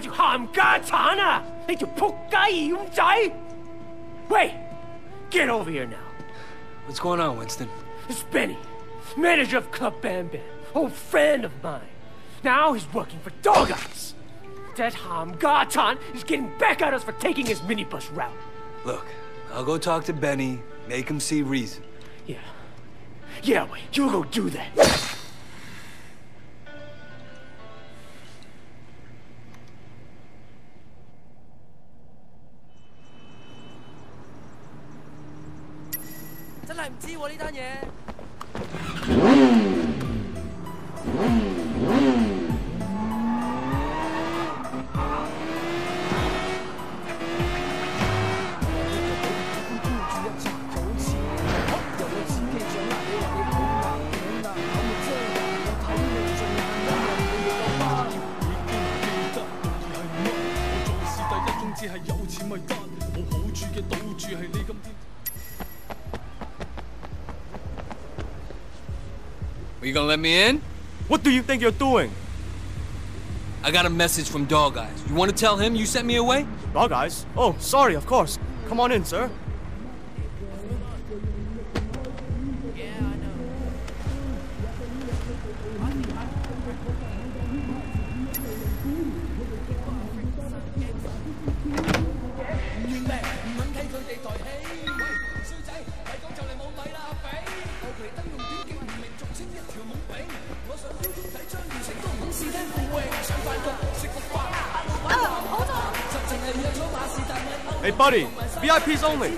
嗰条咸家产啊！你条仆街妖仔！喂，get over here now. What's going on, Winston? It's Benny, manager of Club Bam Bam, old friend of mine. Now he's working for Dog Eyes. That Ham Gatan is getting back at us for taking his minibus route. Look, I'll go talk to Benny, make him see reason. Yeah. Yeah, wait, you go do that. 真係唔知喎，呢單嘢。You gonna let me in? What do you think you're doing? I got a message from Dog Eyes. You wanna tell him you sent me away? Dog eyes? Oh, sorry, of course. Come on in, sir. Hey, buddy. VIPs only.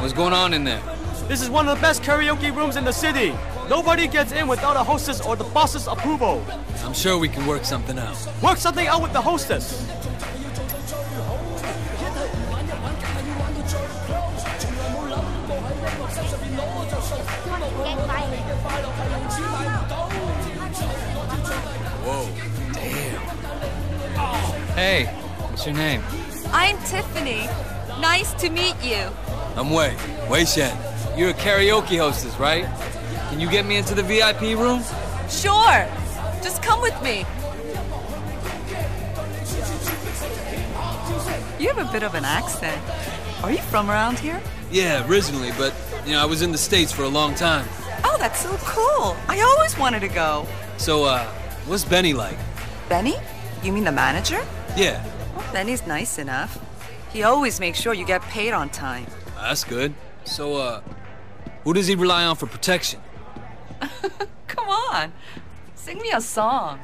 What's going on in there? This is one of the best karaoke rooms in the city. Nobody gets in without a hostess or the boss's approval. I'm sure we can work something out. Work something out with the hostess. Whoa, damn. Hey, what's your name? I'm Tiffany. Nice to meet you. I'm Wei. Wei Shen. You're a karaoke hostess, right? Can you get me into the VIP room? Sure. Just come with me. You have a bit of an accent. Are you from around here? Yeah, originally, but, you know, I was in the States for a long time. Oh, that's so cool. I always wanted to go. So, uh, what's Benny like? Benny? You mean the manager? Yeah, Well, Benny's nice enough. He always makes sure you get paid on time. that's good. So, uh, who does he rely on for protection? Come on. Sing me a song.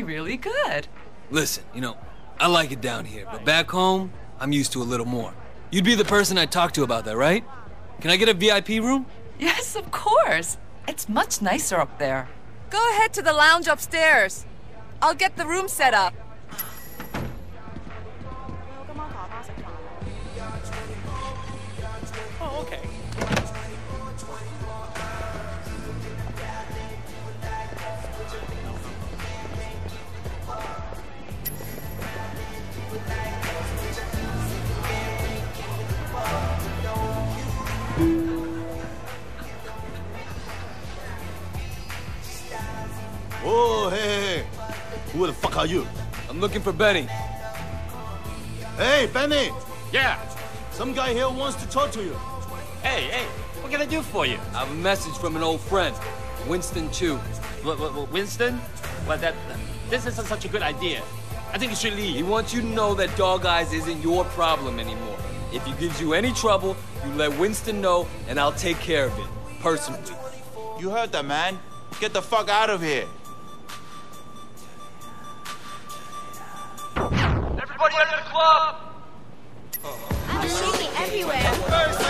You're really good. Listen, you know, I like it down here, but back home, I'm used to a little more. You'd be the person I'd talk to about that, right? Can I get a VIP room? Yes, of course. It's much nicer up there. Go ahead to the lounge upstairs. I'll get the room set up. Are you? I'm looking for Benny. Hey, Benny! Yeah. Some guy here wants to talk to you. Hey, hey, what can I do for you? I have a message from an old friend, Winston Chu. W- w- Winston? Well, that this isn't such a good idea. I think you should leave. He wants you to know that Dog Eyes isn't your problem anymore. If he gives you any trouble, you let Winston know, and I'll take care of it, personally. You heard that, man. Get the fuck out of here. Everybody out of the club! I'm shaking everywhere.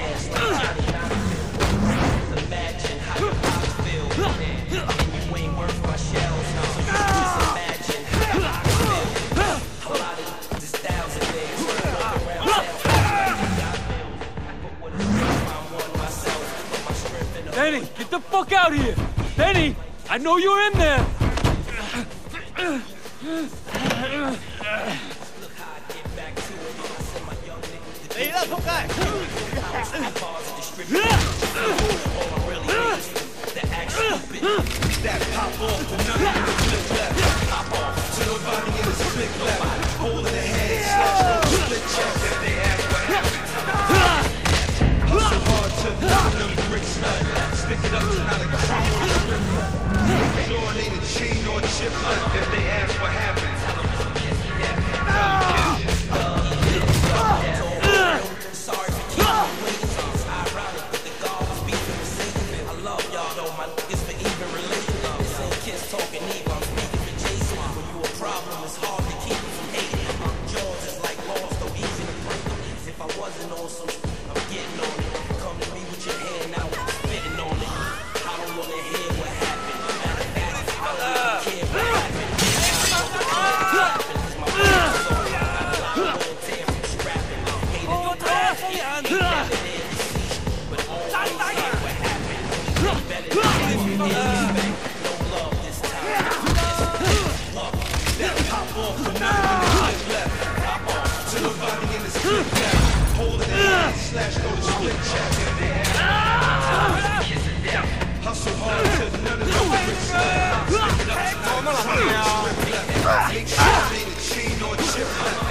fuck out here! Benny, I know you're in there! Hey, That To nobody in his click left. Holding the head, slash no split check. If they ask Hustle hard to none of them bricks left. Stick it up to left. Make sure it ain't a chain or a chip left.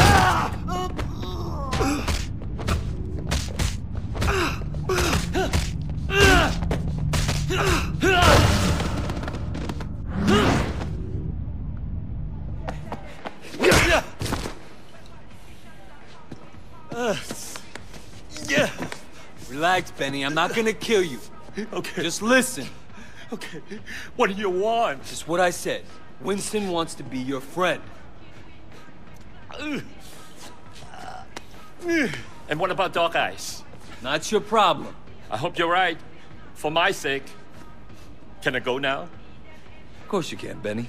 Relax, Benny. I'm not gonna kill you. Okay. Just listen. Okay. What do you want? Just what I said. Winston wants to be your friend. And what about Dog Eyes? Not your problem. I hope you're right. For my sake. Can I go now? Of course you can, Benny.